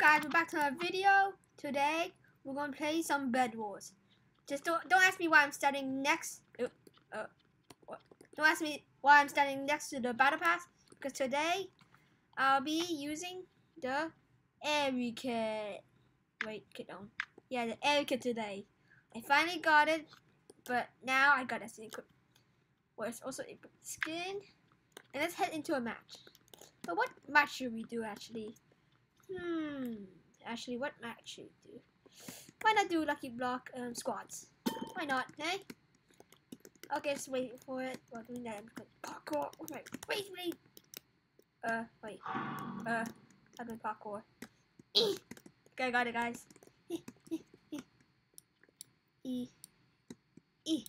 guys? We're back to our video. Today we're going to play some Bed Wars. Just don't don't ask me why I'm standing next. Uh, uh. Don't ask me why I'm studying next to the Battle Pass because today I'll be using the Airy Kit. Wait, kit on. Yeah, the Airy Kit today. I finally got it, but now I got a secret. Well, it's also a skin. And let's head into a match. But what match should we do actually? Hmm. Actually, what match we do? Why not do Lucky Block um, squads? Why not, eh? Okay, just wait for it. While doing that, I'm going parkour. Oh my, wait, wait. Uh, wait. Uh, I'm doing parkour. okay, I got it, guys. E. E.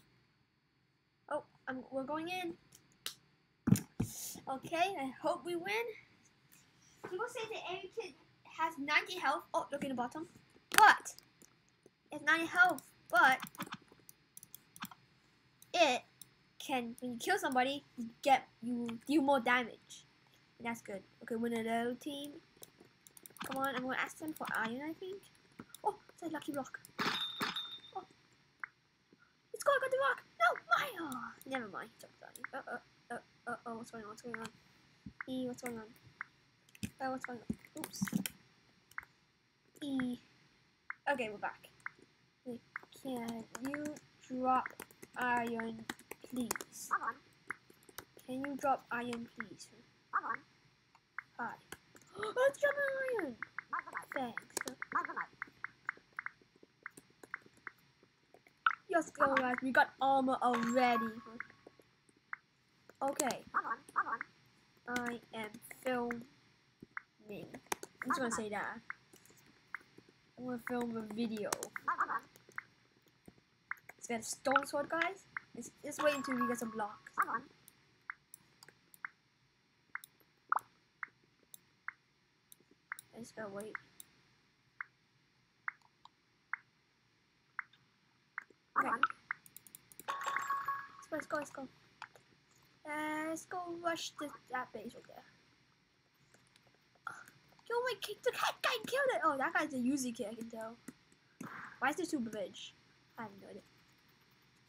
Oh, I'm, we're going in. Okay, I hope we win. People say the Airy Kit has 90 health. Oh, look in the bottom. But it's 90 health, but it can when you kill somebody, you get you deal more damage. And that's good. Okay, win another team. Come on, I'm gonna ask them for iron, I think. Oh, it's a lucky block. Oh. Let's go, I got the rock. No, my oh, never mind. Uh, uh, uh, uh, oh, what's going on? What's going on? E, what's going on? Oh, what's going on? Oops. E. Okay, we're back. Can you drop iron, please? Can you drop iron, please? Hi. Let's drop iron! Thanks. Let's go, guys. We got armor already. Okay. I am filming. I'm just gonna say that. Gonna film a video. It's got a stone sword, guys. Just wait until we get some blocks. I just gotta wait. Okay. Let's go, let's go, let's go. Uh, let's go rush this, that base right there. Yo, wait, the cat guy killed it. Oh, that guy's a Uzi kid, I can tell. Why is there two bridge? I have no idea.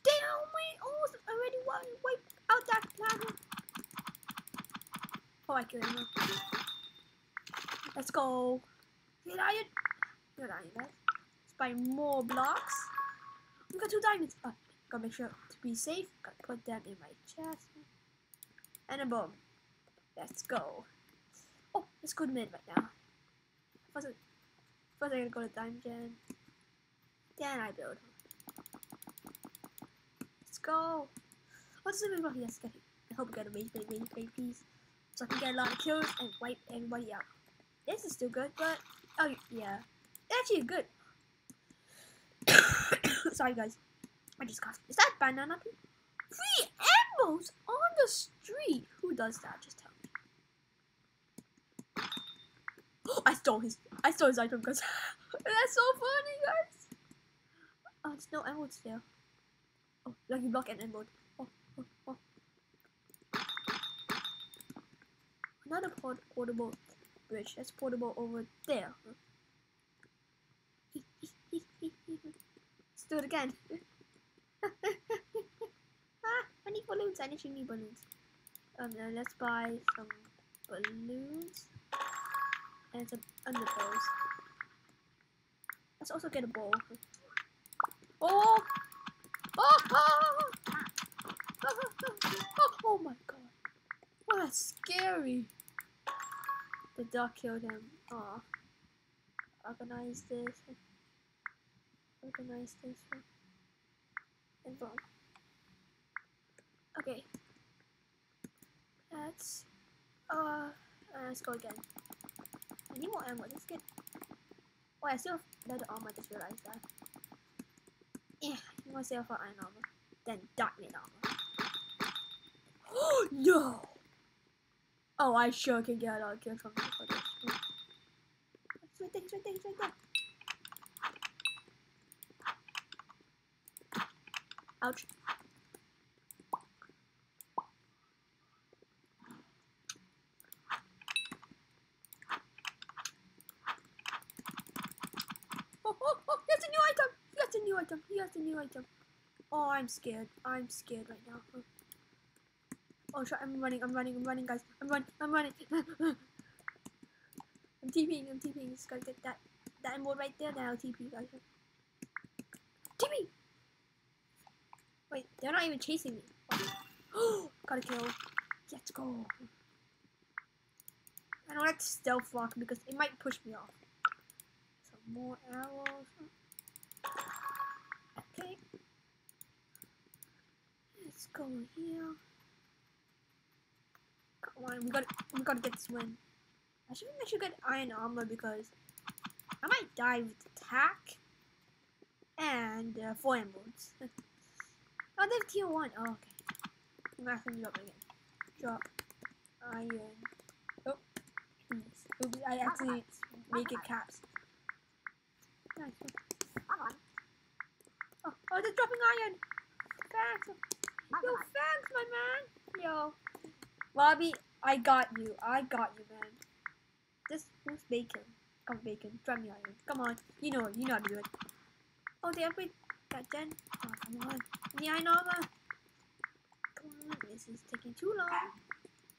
Damn, wait, oh, almost already won. wiped out that planet. Oh, I killed him. Let's go. Get iron. Get iron, guys. Let's buy more blocks. We got two diamonds. Oh, gotta make sure to be safe. Gotta put them in my chest. And a boom. Let's go. Let's go to mid right now. First, first I gotta go to dungeon. Then I build. Let's go. What's the block? Yes. I hope we get a rage blade, rage blade, please. So I can get a lot of kills and wipe everybody out. This is still good, but oh yeah, actually good. Sorry guys, I just coughed. Is that banana? Free emeralds on the street. Who does that? Just tell me. I stole his. I stole his item because that's so funny, guys. Oh, there's no emeralds there. Oh, lucky block and emerald. Oh, oh, oh. Another port portable bridge. That's portable over there. Let's do it again. ah, I need balloons. I need balloons. Um, let's buy some balloons and some underbows. Let's also get a bowl. Oh! Oh! Oh! Oh, oh my god. That's scary. The duck killed him. Aw. Organize this. Organize this one. And boom. Okay. Let's uh, uh let's go again. I need more ammo. Let's get Oh I still have better armor, I just realized that. Yeah, I'm gonna save for iron armor. Then diamond armor. Oh no! Oh, I sure can get a lot of kills from this. It's right there, it's right there, right there. Ouch. A. Oh, I'm scared. I'm scared right now. Oh, shit, I'm running, I'm running, I'm running, guys. I'm running, I'm running. I'm TPing, I'm TPing. Just gotta get that, that emerald right there. Now TP, guys. TP! Wait, they're not even chasing me. Oh, Gotta kill. Let's go. I don't like to stealth rock because it might push me off. Some more arrows. Okay. Let's go here. Come on, we gotta, we gotta get this win. I should I should get iron armor because I might die with attack and uh, four emeralds. oh, they have tier one. Oh, okay. I'm gonna drop again. Drop iron. Oh, Oops, I actually make it caps. Nice. Oh, oh, they're dropping iron. Thanks. Yo, thanks, my man. Yo. Lobby, I got you. I got you, man. This who's bacon? Come bacon. Drop me iron. Come on. You know it. You know how to do it. Oh, they upgrade that gen. Oh, come on. The iron armor. Come on. This is taking too long.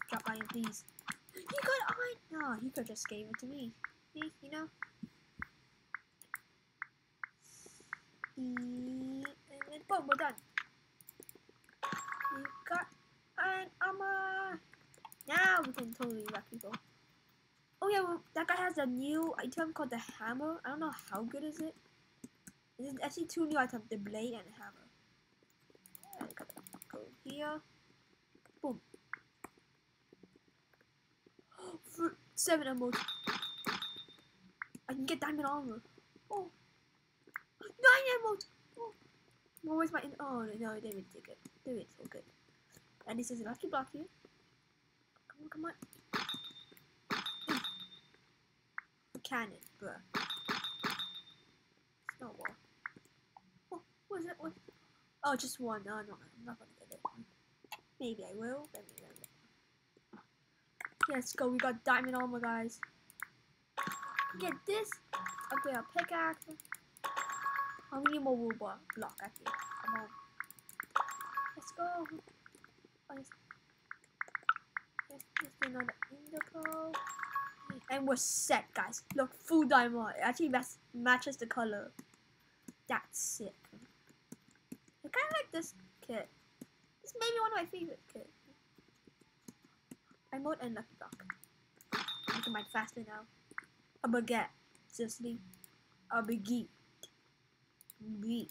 Drop iron, please. He got iron. No, he could just gave it to me. You know. And boom, we're done. We got an armor. Now we can totally wreck people. Oh yeah, well, that guy has a new item called the hammer. I don't know how good is it. It's actually two new items, the blade and the hammer. Go here. Boom. Seven emeralds. I can get diamond armor. Oh. Emeralds. Oh. Where's my... Oh, no, they didn't take it. They didn't take it. And this is a lucky block here. Come on, come on. Cannon, bruh. Snowball. Oh, what is it? What? Oh, just one. No, no, I'm not gonna get it. Maybe I will. Maybe I will. Let's go. We got diamond armor, guys. Get this. Okay, a pickaxe. We need more wool block, actually. Come on. Let's go. Let's, do another indigo. And we're set, guys. Look, full diamond. It actually match, matches the color. That's sick. I kind of like this kit. This may be one of my favorite kits. I mode and lucky block. I can mine faster now. A baguette. Seriously. A baguette. Baguette.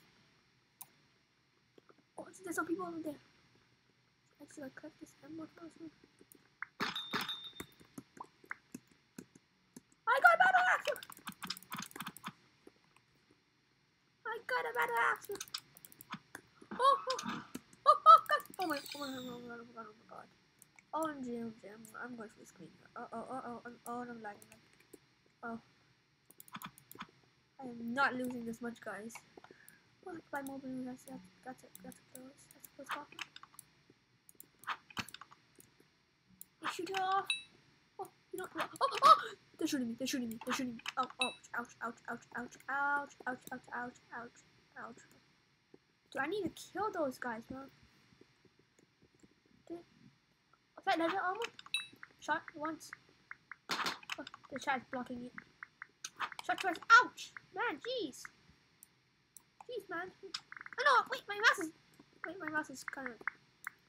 Oh, there's some people over there. I just like cut this emerald first. I got a battle axe! I got a battle axe! Oh, oh, oh, oh! Oh my, oh my, oh my, oh my, oh my, oh my God. OMG, I'm, I'm going for the screen. Oh, oh, oh, oh, oh, oh, I'm lagging. Oh. I am not losing this much, guys. Oh. That's, that's, that's it. That's close. That's call. They shoot it off. Oh, you don't. Oh, oh, oh! They're shooting me. They're shooting me. They're shooting me. Oh, ouch, ouch, ouch, ouch, ouch, ouch, ouch, ouch, ouch, ouch, ouch. Do I need to kill those guys, man? Is that leather armor? Shot once. Oh, the chat's blocking it. Shot twice. Ouch! Man, jeez. Jeez, man. Oh no, wait, my mouse is... Wait, my mouse is kind of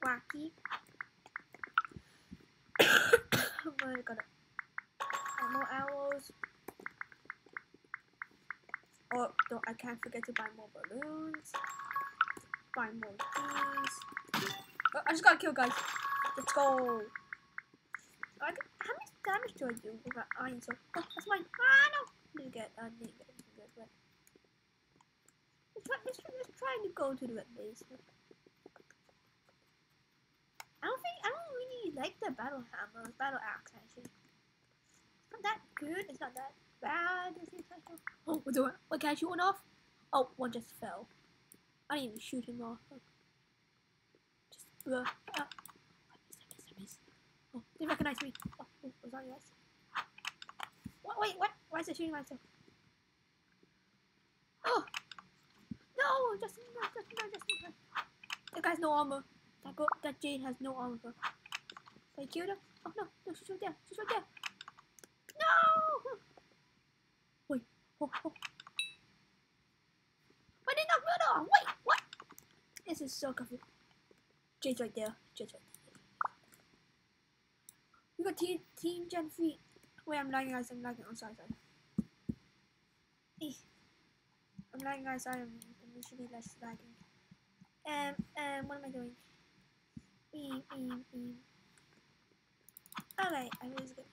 wacky. I'm gonna got it. More arrows. Oh, don't, I can't forget to buy more balloons. Buy more these. Oh, I just got killed, guys. Let's go. I, how much damage do I do with that iron sword? Oh, that's mine. Ah, no. Get, I get, didn't get wet. Let's try, let's, try, let's try to go to the base. I don't think, I don't really like the battle hammer, battle axe actually. It's not that good, it's not that bad. Oh, what's it? What, can I shoot one off? Oh, one just fell. I didn't even shoot him off. Just, uh, uh. Oh, they recognize me. Oh, oh was that yes? What, wait, what? Why is it shooting myself? Oh! No! Just in time, just in time, just in time. That guy's no armor. That girl, that Jade has no armor. Did I kill her? Oh no, no, she's right there. She's right there. No! Wait, oh, oh. Why did not kill her? Wait, what? This is so confusing. Jade's right there. Jade's right there. We got team, team Gen 3. Wait, I'm lagging, guys. I'm lagging. I'm sorry, sorry. I'm lagging, guys. Sorry, I'm, I'm usually less lagging. Um, um, what am I doing? Beam, beam, beam. Okay, I was good.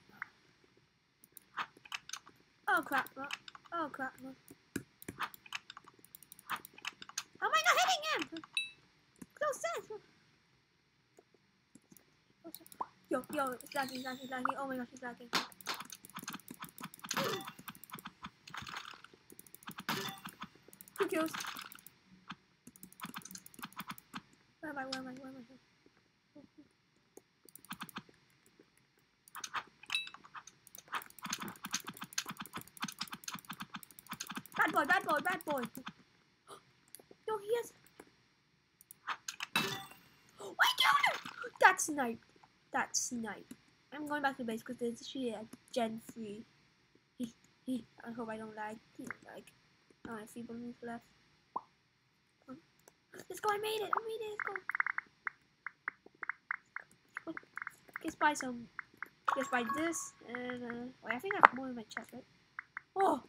Oh crap, no. Oh crap, no. How am I not hitting him? Close sense. Yo, yo, it's lagging, lagging, lagging. Oh my gosh, it's lagging. Two kills. Where am I? Where am I? Where am I? Bad boy, bad boy, bad boy. No, he has. Wait, killed him! That's snipe. That's snipe. I'm going back to base because there's actually a Gen 3. I hope I don't lag. Like, I have three balloons left. Let's go, I made it! I made it! Let's go! Let's. Let's buy some. Let's buy this. And, uh, wait, I think I have more in my chest, right? Oh!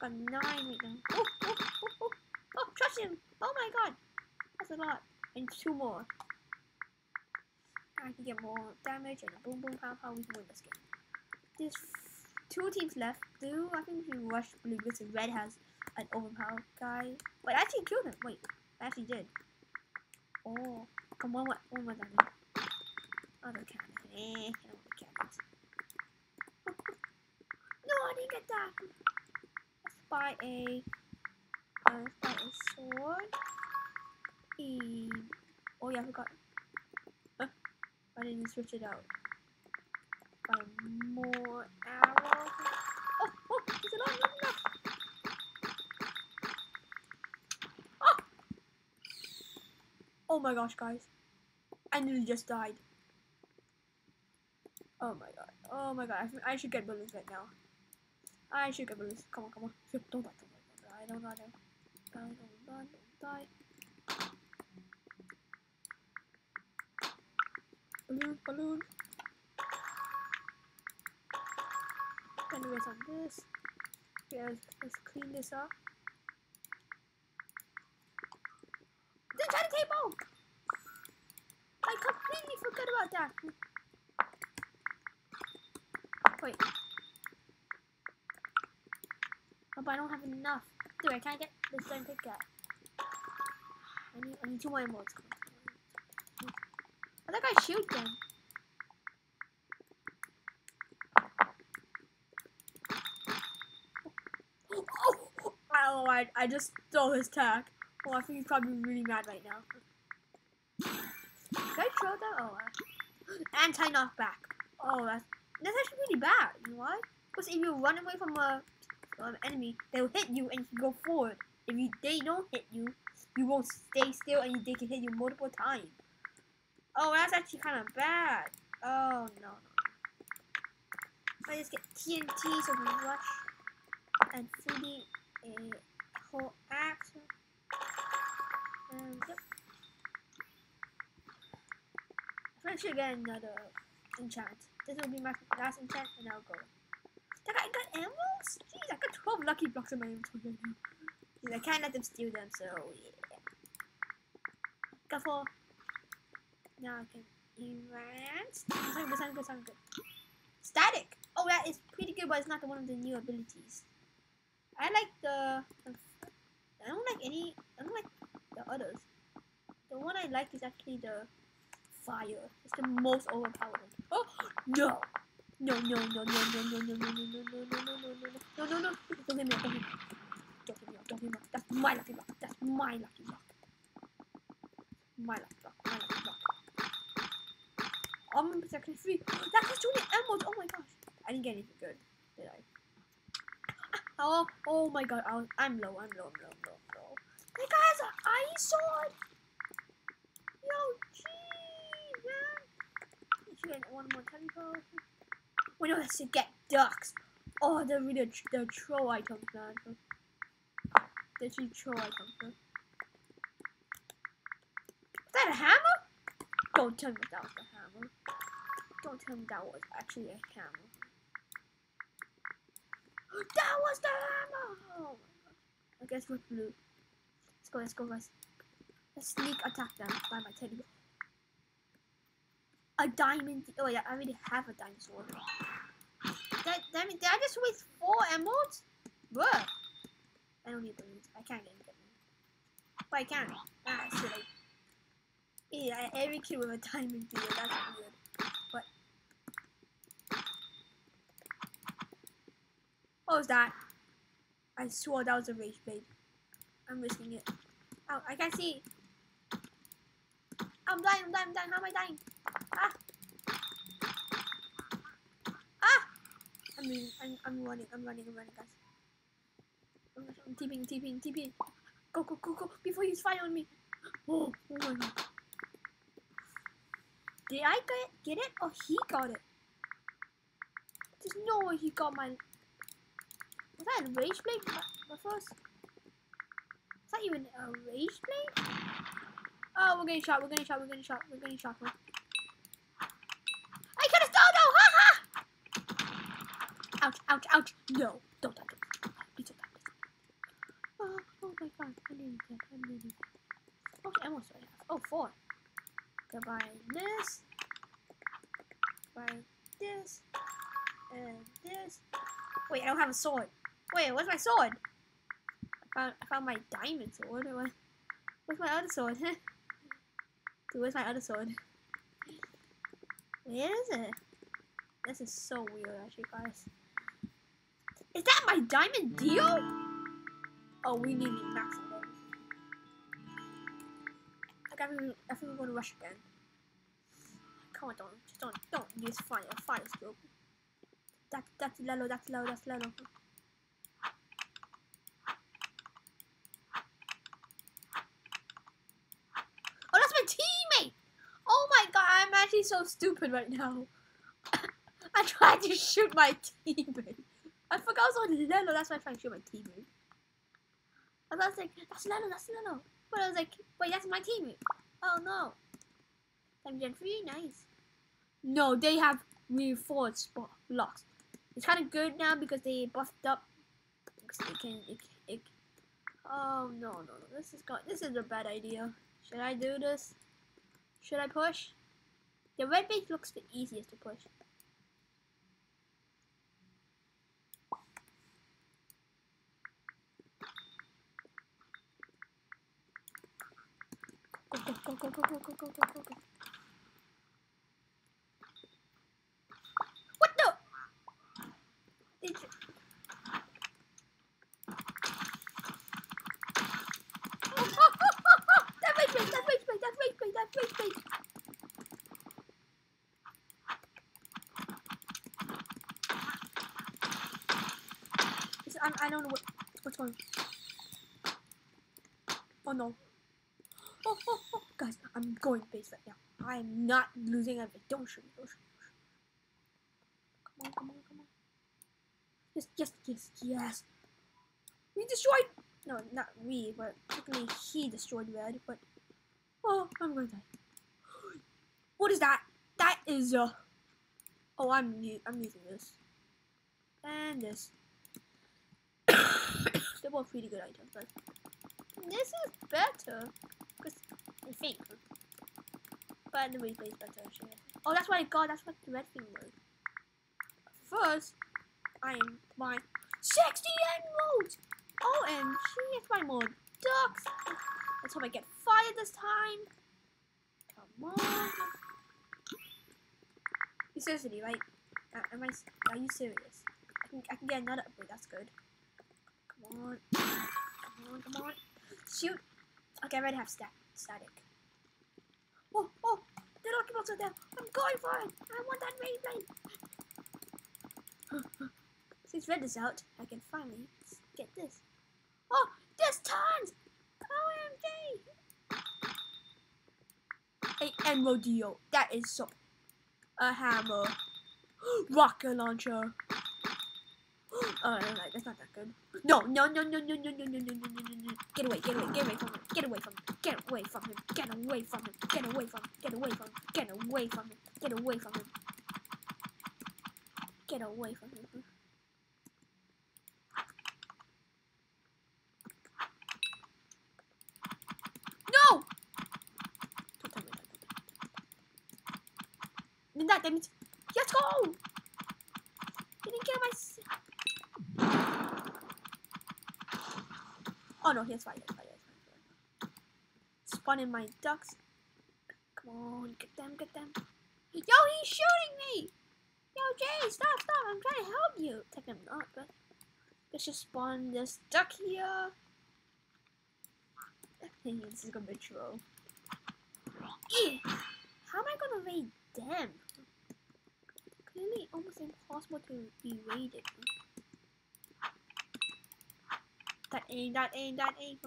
Got nine right now. Oh, oh, oh, oh, oh, trust him! Oh my god! That's a lot. And two more. I can get more damage and a boom boom pow pow. We can win this game. There's two teams left. Blue, I think we rush blue because red has an overpowered guy. Wait, I actually killed him. Wait, I actually did. Oh, come on, what? One more damage. Other cannon. Eh, I don't want cannons. no, I didn't get that. Let's buy a. Uh, let's buy a sword. E. Oh yeah, I forgot. Huh? I didn't switch it out. More arrows. Oh, oh, is it not enough? Oh! Oh my gosh, guys. I nearly just died. Oh my god. Oh my god. I, I should get balloons right now. I should get balloons. Come on, come on. Don't don't die, don't die. Don't die, don't die, don't die. Balloon, balloon. Anyways, on this. Yeah, let's, let's clean this up. The tiny table! I completely forgot about that. Wait. Oh, but I don't have enough. Dude, I can't get this damn pickaxe. I need, I need two more emeralds. I think I shoot them. Oh, oh I, I just stole his tack. Oh, I think he's probably really mad right now. Did I throw that? Oh, uh, anti-knockback. Oh, that's, that's actually really bad. You know why? Because if you run away from a um, enemy, they'll hit you and you can go forward. If you, they don't hit you, you won't stay still and they can hit you multiple times. Oh, that's actually kind of bad. Oh, no, no. I just get TNT so we rush and 3D a whole axe. And yep. I should get another enchant. This will be my last enchant and I'll go. That guy got emeralds? Jeez, I got 12 lucky blocks in my inventory. I can't let them steal them, so yeah. Got four. Now I can advance. Sound good, sound good, sound good. Static! Oh, that is pretty good, but it's not one of the new abilities. I like the. I don't like any. I don't like the others. The one I like is actually the fire. It's the most overpowered. Oh no! No no no no no no no no no no no no no no no no! no no no! Don't hit me! Don't hit me! Don't hit me! Don't hit me! That's my lucky block. That's my lucky block. My lucky I'm gonna three. That has too many emeralds. Oh my gosh. I didn't get anything good, did I? Oh, oh my god, I'm low, I'm low, I'm low, I'm low, I'm low. That guy has an ice sword! Yo, gee, man. Should get one more teleport? We know that's to get ducks. Oh, they're really the, troll items, man. They're troll items, man. Is that a hammer? Don't tell me that was a hammer. Don't tell me that was actually a hammer. That was the hammer! I guess we're blue. Let's go, let's go, guys. Let's sneak attack them by my teddy bear. A diamond. Oh yeah, I already have a sword. That, that did I just waste four emeralds? What? I don't need those. I can't get them. But I can. Ah, silly. Yeah, every kid with a diamond deal. That's weird. But. What was that? I swore that was a rage blade. I'm risking it. Oh, I can't see. I'm dying, I'm dying, I'm dying. How am I dying? Ah! Ah! I'm, I'm, I'm running, I'm running, I'm running, guys. I'm, I'm TPing, TPing, TPing. Go, go, go, go, before he's fire on me. Oh, oh my god. Did I get, get it or he got it? There's no way he got my... Was that a rage blade? My, first... Is that even a rage blade? Oh, we're getting shot, we're getting shot, we're getting shot, we're getting shot. Bro. I could have stole no! Ha ha! Ouch, ouch, ouch. No, don't touch it. Please don't touch it. Oh, oh my god, I nearly dead, I'm nearly dead. How much ammo do I? Oh, four. Buy this. Buy this. And this. Wait, I don't have a sword. Wait, where's my sword? I found, I found my diamond sword. Where's my other sword? Dude, where's my other sword? Where is it? This is so weird, actually, guys. Is that my diamond deal? Oh, we need to max it. Like, think we're going to rush again. Come on, don't, just don't, don't use fire, fire stroke. That, that's Lelo, that's Lelo, that's Lelo. Oh, that's my teammate! Oh my god, I'm actually so stupid right now. I tried to shoot my teammate. I forgot I was on Lelo, that's why I tried to shoot my teammate. I was like, that's Lelo, that's Lelo. But I was like, wait, that's my teammate. Oh no. Time gen 3, nice. No, they have reinforced blocks. It's kind of good now because they buffed up. Can, it, it, oh no, no, no, this is, this is a bad idea. Should I do this? Should I push? The red base looks the easiest to push. go, go, go, go, go, go, go, go. What the? Did you... that that that that I don't know what, which one. Oh no. Oh, oh, oh, guys, I'm going base right now. I am not losing anything. Don't shoot don't shoot me. Come on, come on, come on. Yes, yes, yes, yes. We destroyed, no, not we, but technically he destroyed red, but, oh, I'm gonna die. What is that? That is, uh, oh, I'm, I'm using this. And this. They're both pretty good items, but this is better. I think. But the replay is better actually. Oh, that's what I got. That's what the red thing was. First, I am my 60 emeralds! OMG, it's my more ducks. Let's hope I get fired this time. Come on. Seriously, right? Uh, am I, are you serious? I can, I can get another upgrade, that's good. Come on. Come on, come on. Shoot. Okay, I already have stat static. Oh, oh, the bolts are there. I'm going for it. I want that blade. Since red is out, I can finally get this. Oh, there's tons! OMG! A deal. That is so. A hammer. Rocket launcher. Oh, no, no, that's not that good. No, no, no, no, no, no, no, no, no, no, no, no, no. Get away, get away, get away from him. Get away from him. Get away from him. Get away from him. Get away from him. Get away from him. Get away from him. Get away from him. Get away from him. No! Me that. That let's go! Didn't kill my. Oh no. He's fine. He's fine. Spawning my ducks. Come on, get them, get them. Yo, he's shooting me! Yo, Jay, stop, stop! I'm trying to help you. Technically not, but let's just spawn this duck here. I think this is gonna be troll. Eh, How am I gonna raid them? Clearly, almost impossible to be raided. That ain't, that ain't, that ain't.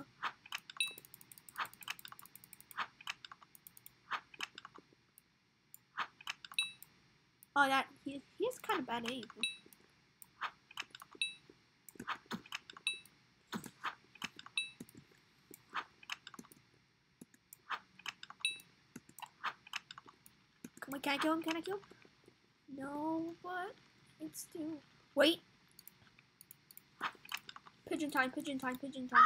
Oh, that he he has kind of bad aim. Can I kill him? Can I kill him? No, but it's still. Wait. Pigeon time, pigeon time, pigeon time.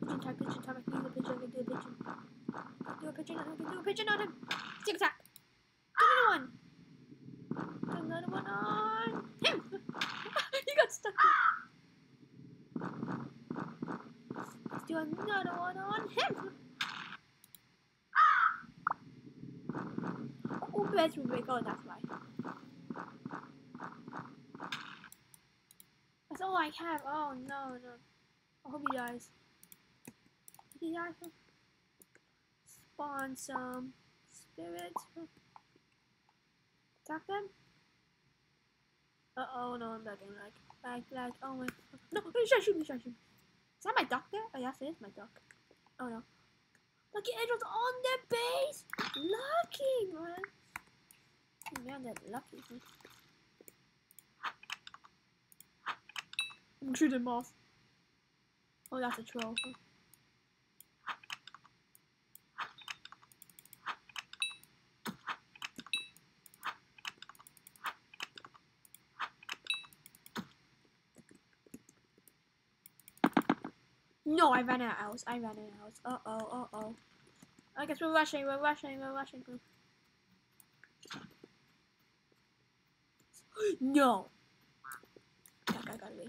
Pigeon time, pigeon time. I can do a pigeon, I can do a pigeon. I can do a pigeon, I can do a pigeon on him. Stick attack. Get another one. Get another one on him. he got stuck. Let's do another one on him. Oh, bedroom break. Oh, that's why. That's all I have. Oh no, no. I hope he dies. Did he die? Spawn some spirits. Attack them. Uh oh, no, I'm lagging. Like, like, like, Oh my. No, he's trying to shoot me, he's to shoot me. Is that my duck there? Oh, yes, it is my duck. Oh no. Lucky Angels on the base! Lucky, man. Man, that lucky. I'm shoot him off. Oh, that's a troll. No, I ran out of hours. I ran out of hours. Uh oh, uh oh. I guess we're rushing, we're rushing, we're rushing. no! That guy got away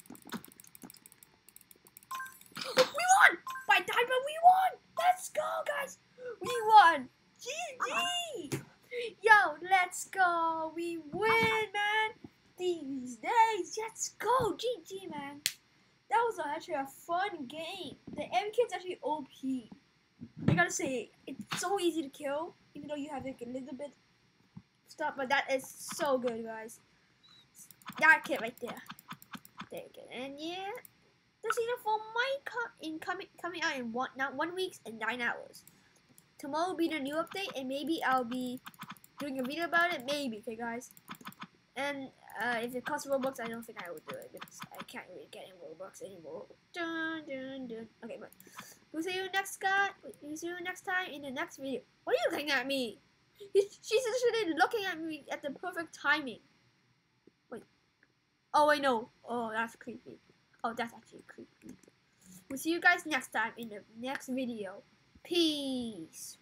so easy to kill, even though you have like a little bit stuff, but that is so good, guys. That kid right there. There you go. And yeah, the season four might come in coming coming out in one not one weeks and nine hours. Tomorrow will be the new update, and maybe I'll be doing a video about it. Maybe, okay, guys. And uh, if it costs Robux, I don't think I would do it because I can't really get in Robux anymore. Dun, dun, dun. Okay, but we'll see you next guy. We'll see you next time in the next video. What are you looking at me? She's literally looking at me at the perfect timing. Wait. Oh I know. Oh, that's creepy. Oh, that's actually creepy. We'll see you guys next time in the next video. Peace.